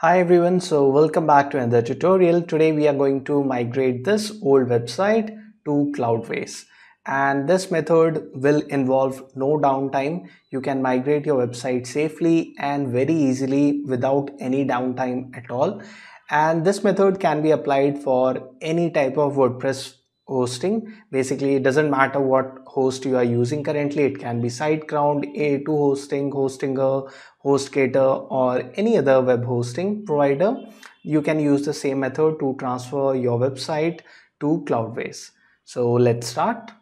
Hi everyone, so welcome back to another tutorial. Today we are going to migrate this old website to Cloudways and this method will involve no downtime. You can migrate your website safely and very easily without any downtime at all. And this method can be applied for any type of WordPress hosting. Basically it doesn't matter what host you are using currently. It can be siteground a2 hosting hostinger hostgator or any other web hosting provider. You can use the same method to transfer your website to cloudways. So let's start.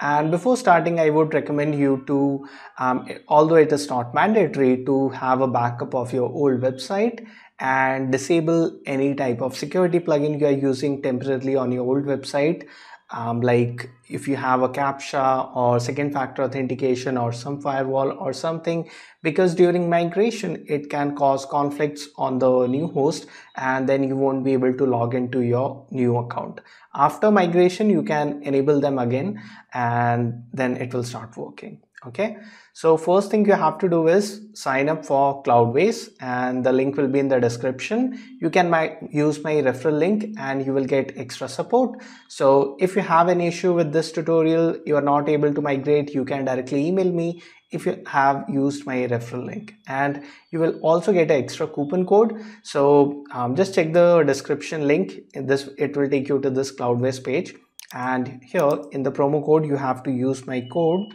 And before starting i would recommend you to um, although it is not mandatory to have a backup of your old website and disable any type of security plugin you are using temporarily on your old website. Um, like if you have a captcha or second factor authentication or some firewall or something because during migration it can cause conflicts on the new host and then you won't be able to log into your new account. After migration you can enable them again and then it will start working okay? So first thing you have to do is sign up for cloudways and the link will be in the description. You can my, use my referral link and you will get extra support. So if you have an issue with this tutorial you are not able to migrate you can directly email me if you have used my referral link. And you will also get an extra coupon code. So um, just check the description link. In this it will take you to this cloudways page. And here in the promo code you have to use my code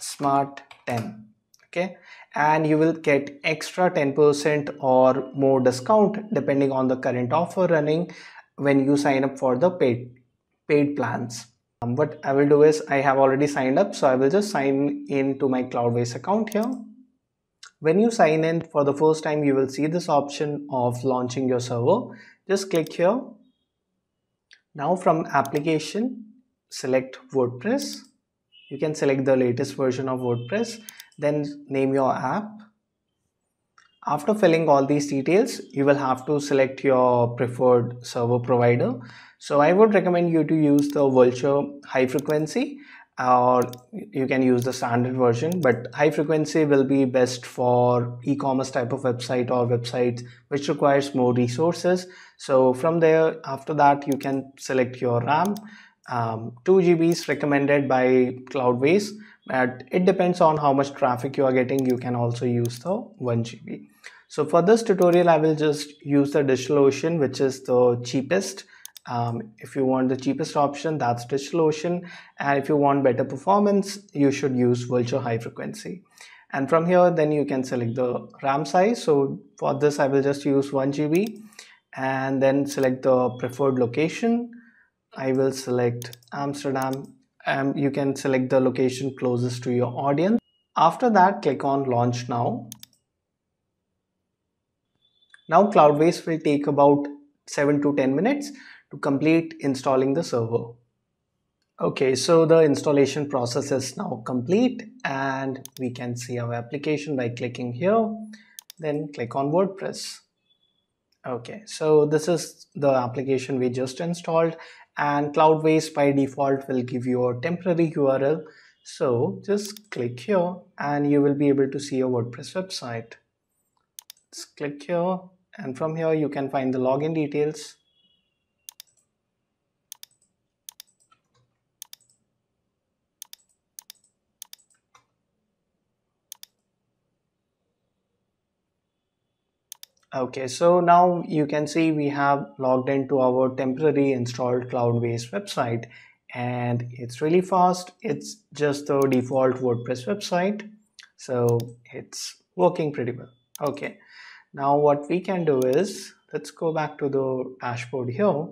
smart 10 okay? And you will get extra 10% or more discount depending on the current offer running when you sign up for the paid paid plans. Um, what I will do is I have already signed up so I will just sign in to my Cloudways account here. When you sign in for the first time you will see this option of launching your server. Just click here. Now from application select WordPress you can select the latest version of WordPress then name your app. After filling all these details you will have to select your preferred server provider. So I would recommend you to use the Vultr high frequency or you can use the standard version but high frequency will be best for e-commerce type of website or websites which requires more resources. So from there after that you can select your ram um, 2 GB is recommended by Cloudways but it depends on how much traffic you are getting. You can also use the 1 GB so for this tutorial I will just use the DigitalOcean which is the cheapest. Um, if you want the cheapest option that's DigitalOcean. And if you want better performance you should use Vultr high frequency. And from here then you can select the RAM size. So for this I will just use 1 GB and then select the preferred location I will select Amsterdam and you can select the location closest to your audience. After that, click on launch now. Now Cloudways will take about 7 to 10 minutes to complete installing the server. Okay, so the installation process is now complete and we can see our application by clicking here, then click on WordPress. Okay, so this is the application we just installed and Cloudways by default will give you a temporary URL. So just click here and you will be able to see your WordPress website. Just click here and from here you can find the login details Okay, so now you can see we have logged into our temporary installed Cloudways website and it's really fast. It's just the default WordPress website. So it's working pretty well. Okay, now what we can do is let's go back to the dashboard here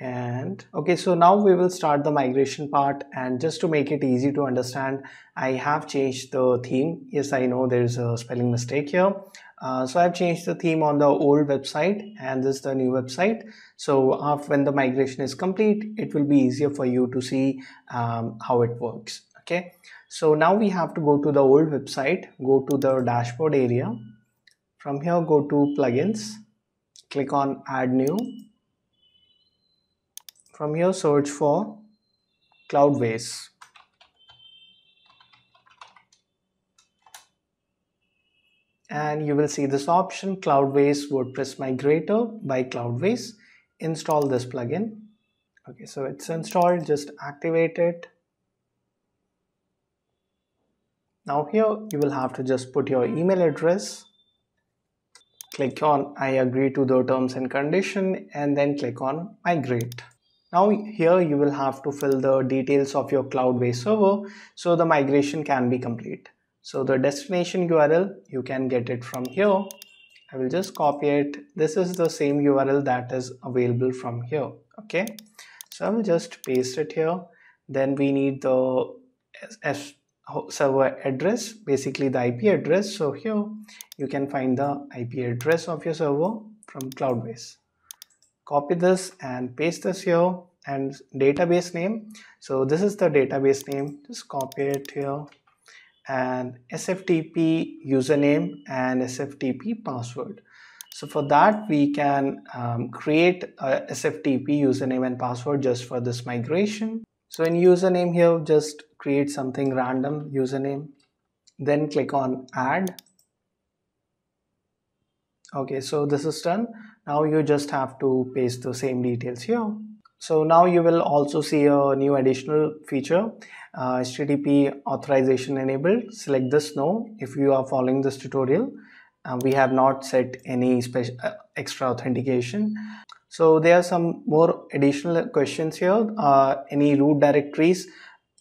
and okay so now we will start the migration part and just to make it easy to understand I have changed the theme yes I know there's a spelling mistake here uh, so I've changed the theme on the old website and this is the new website. So when the migration is complete, it will be easier for you to see um, how it works. Okay. So now we have to go to the old website, go to the dashboard area. From here, go to plugins, click on add new. From here, search for Cloudways. And you will see this option Cloudways WordPress Migrator by Cloudways. Install this plugin. Okay, so it's installed, just activate it. Now here you will have to just put your email address. Click on I agree to the terms and condition and then click on migrate. Now here you will have to fill the details of your Cloudways server so the migration can be complete. So the destination URL, you can get it from here. I will just copy it. This is the same URL that is available from here. Okay. So I will just paste it here. Then we need the S server address, basically the IP address. So here you can find the IP address of your server from Cloudways. Copy this and paste this here and database name. So this is the database name. Just copy it here and SFTP username and SFTP password. So for that, we can um, create a SFTP username and password just for this migration. So in username here, just create something random username, then click on add. Okay, so this is done. Now you just have to paste the same details here. So now you will also see a new additional feature uh, HTTP authorization enabled. Select this no if you are following this tutorial. Uh, we have not set any special uh, extra authentication. So there are some more additional questions here. Uh, any root directories?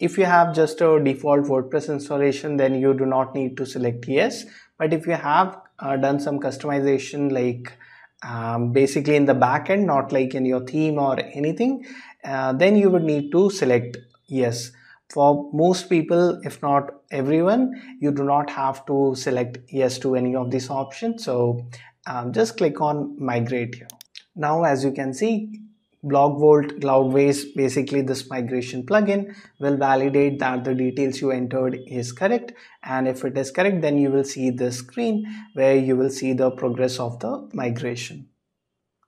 If you have just a default WordPress installation, then you do not need to select yes. But if you have uh, done some customization like um, basically in the backend, not like in your theme or anything, uh, then you would need to select yes. For most people if not everyone you do not have to select yes to any of these options. So um, just click on migrate here. Now as you can see BlogVault Cloudways basically this migration plugin will validate that the details you entered is correct. And if it is correct then you will see the screen where you will see the progress of the migration.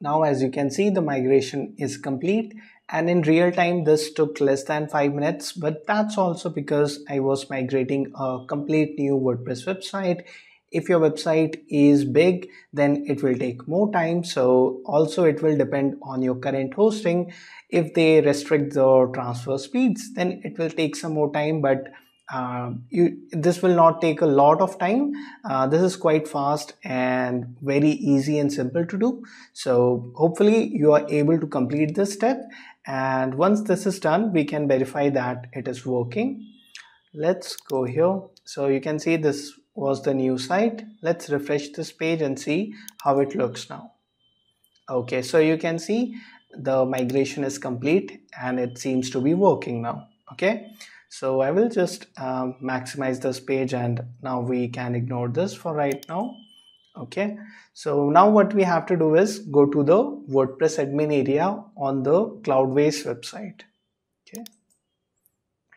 Now as you can see the migration is complete. And in real time this took less than five minutes but that's also because I was migrating a complete new WordPress website if your website is big then it will take more time. So also it will depend on your current hosting. If they restrict the transfer speeds then it will take some more time but uh, you this will not take a lot of time. Uh, this is quite fast and very easy and simple to do. So hopefully you are able to complete this step and once this is done we can verify that it is working. Let's go here. So you can see this was the new site. Let's refresh this page and see how it looks now. Okay so you can see the migration is complete and it seems to be working now. Okay so I will just um, maximize this page and now we can ignore this for right now. Okay so now what we have to do is go to the WordPress admin area on the Cloudways website. Okay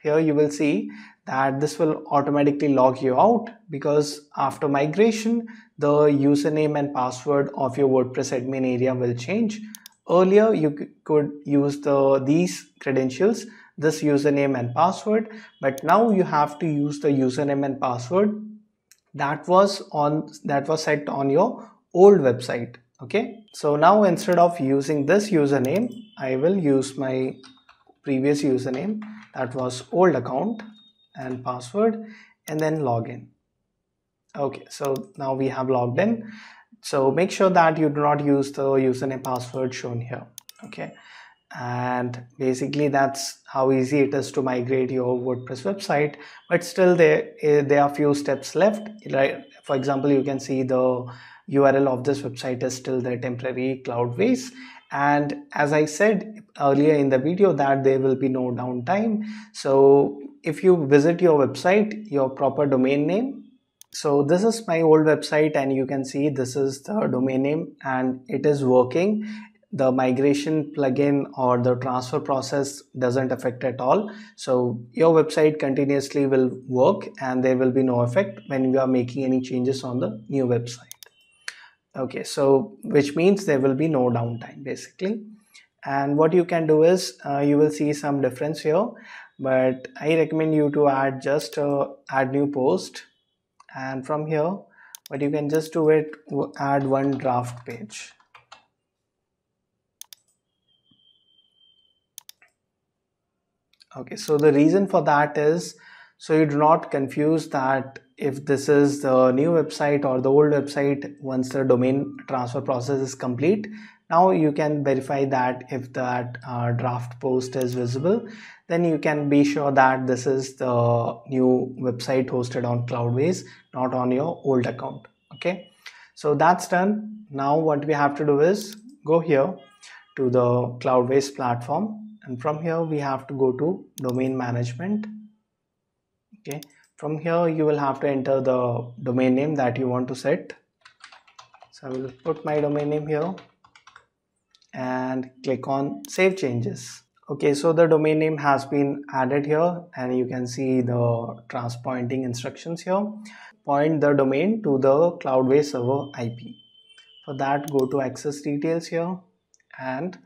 here you will see that this will automatically log you out because after migration the username and password of your WordPress admin area will change. Earlier you could use the these credentials this username and password but now you have to use the username and password that was on that was set on your old website okay? So now instead of using this username i will use my previous username that was old account and password and then login. Okay so now we have logged in. So make sure that you do not use the username password shown here okay? And basically that's how easy it is to migrate your WordPress website but still there eh, there are few steps left. Right for example you can see the URL of this website is still the temporary Cloudways and as I said earlier in the video that there will be no downtime. So if you visit your website your proper domain name. So this is my old website and you can see this is the domain name and it is working. The migration plugin or the transfer process doesn't affect at all. So your website continuously will work and there will be no effect when you are making any changes on the new website okay so which means there will be no downtime basically. And what you can do is uh, you will see some difference here but i recommend you to add just uh, add new post. And from here but you can just do it add one draft page. Okay so the reason for that is so you do not confuse that if this is the new website or the old website once the domain transfer process is complete now you can verify that if that uh, draft post is visible. Then you can be sure that this is the new website hosted on cloudways not on your old account. Okay? So that's done. Now what we have to do is go here to the cloudways platform. And from here we have to go to domain management. Okay from here you will have to enter the domain name that you want to set. So I will put my domain name here and click on save changes. Okay so the domain name has been added here and you can see the trans pointing instructions here. Point the domain to the cloudways server ip for that go to access details here and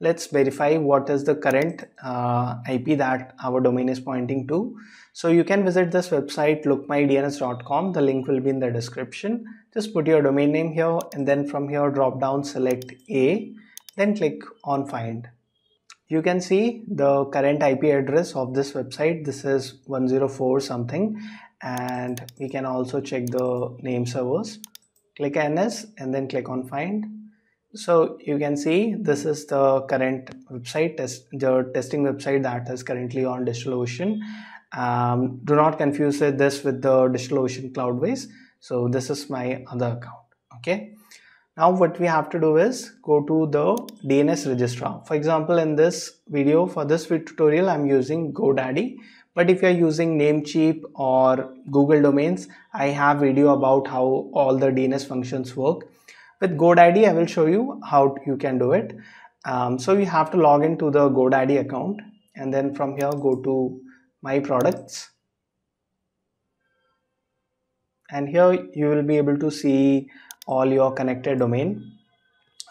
let's verify what is the current uh, IP that our domain is pointing to. So you can visit this website lookmydns.com. The link will be in the description. Just put your domain name here and then from here drop down select A then click on find. You can see the current IP address of this website. This is 104 something and we can also check the name servers. Click NS and then click on find so you can see this is the current website test the testing website that is currently on DigitalOcean. Um, do not confuse this with the DigitalOcean Cloudways. So this is my other account okay? Now what we have to do is go to the DNS registrar. For example in this video for this tutorial I'm using GoDaddy. But if you're using Namecheap or Google domains I have video about how all the DNS functions work with GoDaddy, I will show you how you can do it. Um, so you have to log into the GoDaddy account and then from here go to my products. And here you will be able to see all your connected domain.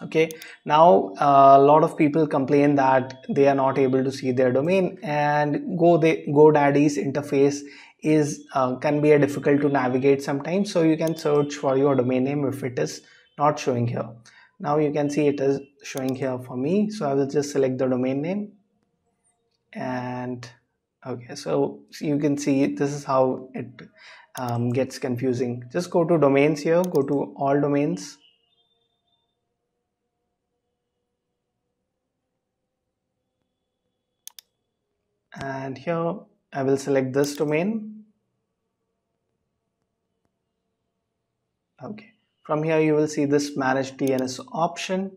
Okay. Now a lot of people complain that they are not able to see their domain and go the godaddy's interface is uh, can be a difficult to navigate sometimes. So you can search for your domain name if it is not showing here. Now you can see it is showing here for me so I will just select the domain name. And okay so, you can see this is how it um, gets confusing. Just go to domains here go to all domains. And here I will select this domain. Okay from here you will see this manage DNS option.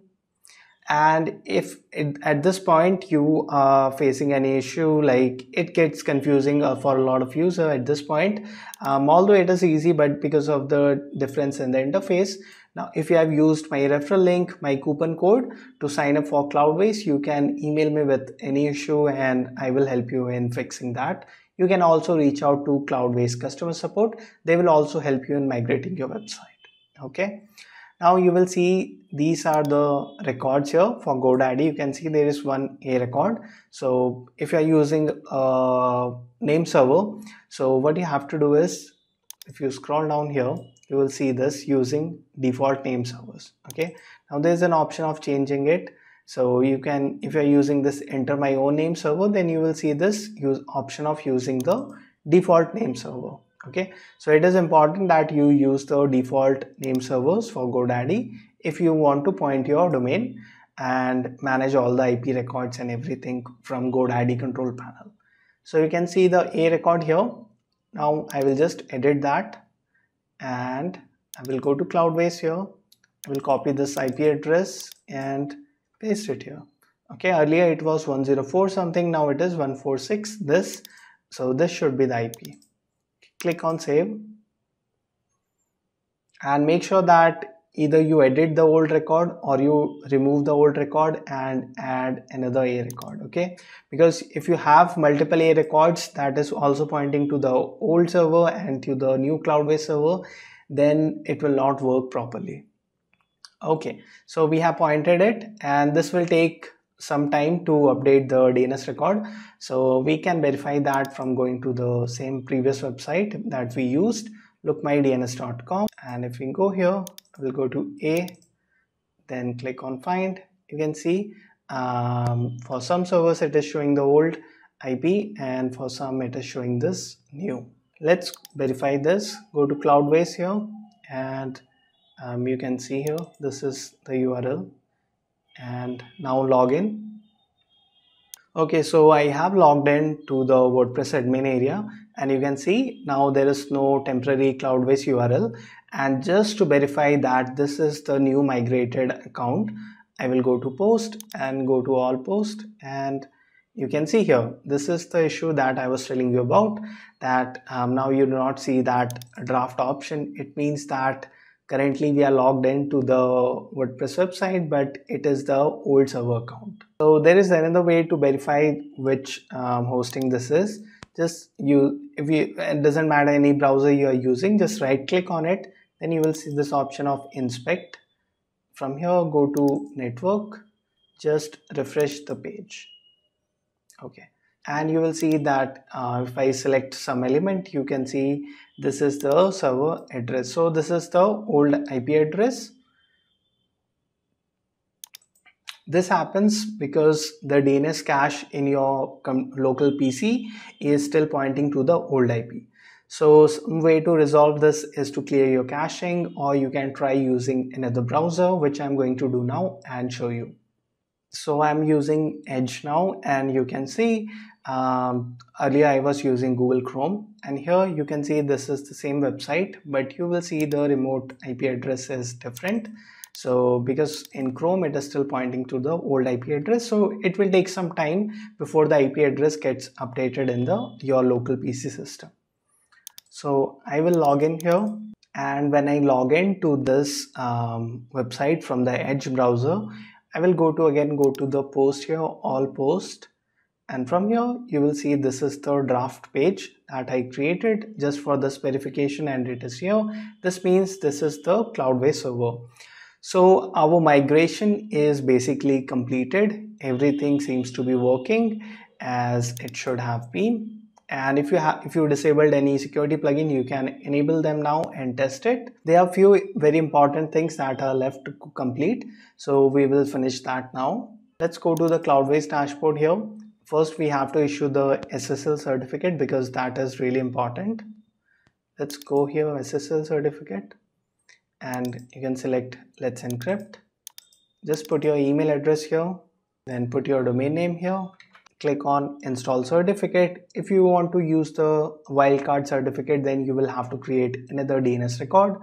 And if it, at this point you are facing any issue like it gets confusing uh, for a lot of user at this point. Um, although it is easy but because of the difference in the interface now if you have used my referral link my coupon code to sign up for cloudways you can email me with any issue and i will help you in fixing that. You can also reach out to cloudways customer support. They will also help you in migrating your website okay. Now you will see these are the records here for GoDaddy. You can see there is one a record. So if you are using a name server so what you have to do is if you scroll down here you will see this using default name servers. Okay. Now there's an option of changing it. So you can if you're using this enter my own name server then you will see this use option of using the default name server okay so it is important that you use the default name servers for godaddy if you want to point your domain and manage all the ip records and everything from godaddy control panel. So you can see the a record here. Now i will just edit that and i will go to cloudways here. I will copy this ip address and paste it here. Okay earlier it was 104 something now it is 146 this. So this should be the ip click on save and make sure that either you edit the old record or you remove the old record and add another a record okay? Because if you have multiple a records that is also pointing to the old server and to the new cloudways server then it will not work properly. Okay so we have pointed it and this will take some time to update the DNS record. So we can verify that from going to the same previous website that we used lookmydns.com and if we go here we'll go to a then click on find. You can see um, for some servers it is showing the old IP and for some it is showing this new. Let's verify this. Go to cloudways here and um, you can see here this is the URL and now log in. Okay so I have logged in to the WordPress admin area. And you can see now there is no temporary cloudways URL and just to verify that this is the new migrated account I will go to post and go to all post. And you can see here this is the issue that I was telling you about that um, now you do not see that draft option. It means that currently we are logged into the WordPress website but it is the old server account. So there is another way to verify which um, hosting this is. Just you if you it doesn't matter any browser you are using just right click on it. Then you will see this option of inspect. From here go to network. Just refresh the page. Okay and you will see that uh, if I select some element you can see this is the server address. So this is the old IP address. This happens because the DNS cache in your local PC is still pointing to the old IP so some way to resolve this is to clear your caching or you can try using another browser which I'm going to do now and show you so I'm using Edge now and you can see um, earlier I was using Google Chrome and here you can see this is the same website but you will see the remote IP address is different. So because in Chrome it is still pointing to the old IP address so it will take some time before the IP address gets updated in the your local PC system. So I will log in here and when I log in to this um, website from the Edge browser I will go to again go to the post here all post. And from here you will see this is the draft page that I created just for this verification and it is here. This means this is the Cloudways server. So our migration is basically completed. Everything seems to be working as it should have been and if you have if you disabled any security plugin you can enable them now and test it. There are few very important things that are left to complete. So we will finish that now. Let's go to the cloudways dashboard here. First we have to issue the SSL certificate because that is really important. Let's go here SSL certificate. And you can select let's encrypt. Just put your email address here then put your domain name here click on install certificate. If you want to use the wildcard certificate then you will have to create another DNS record.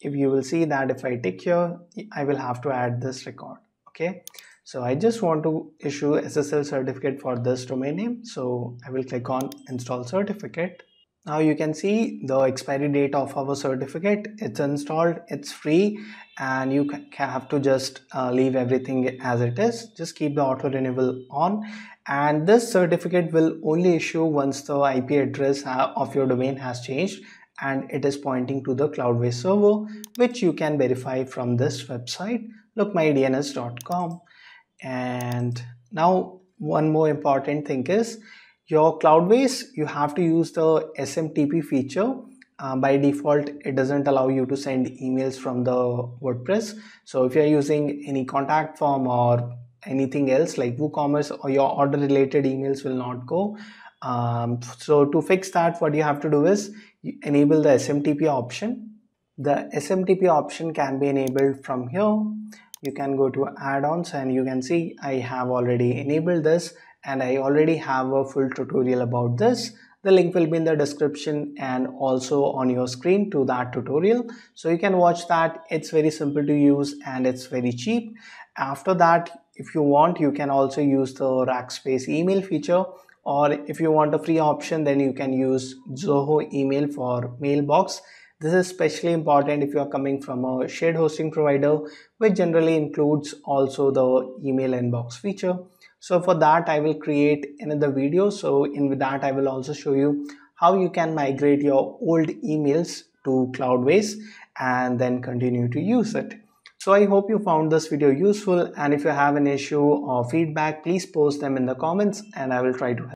If you will see that if I tick here I will have to add this record okay? So I just want to issue SSL certificate for this domain name. So I will click on install certificate now you can see the expiry date of our certificate. It's installed it's free and you have to just uh, leave everything as it is. Just keep the auto renewal on and this certificate will only issue once the IP address of your domain has changed and it is pointing to the Cloudways server which you can verify from this website. Lookmydns.com and now one more important thing is your cloudways you have to use the smtp feature. Uh, by default it doesn't allow you to send emails from the wordpress. So if you're using any contact form or anything else like woocommerce or your order related emails will not go. Um, so to fix that what you have to do is enable the smtp option. The smtp option can be enabled from here. You can go to add-ons and you can see I have already enabled this and I already have a full tutorial about this. The link will be in the description and also on your screen to that tutorial. So you can watch that. It's very simple to use and it's very cheap. After that if you want you can also use the rackspace email feature or if you want a free option then you can use zoho email for mailbox. This is especially important if you are coming from a shared hosting provider, which generally includes also the email inbox feature. So for that, I will create another video. So in that, I will also show you how you can migrate your old emails to Cloudways and then continue to use it. So I hope you found this video useful and if you have an issue or feedback, please post them in the comments and I will try to help.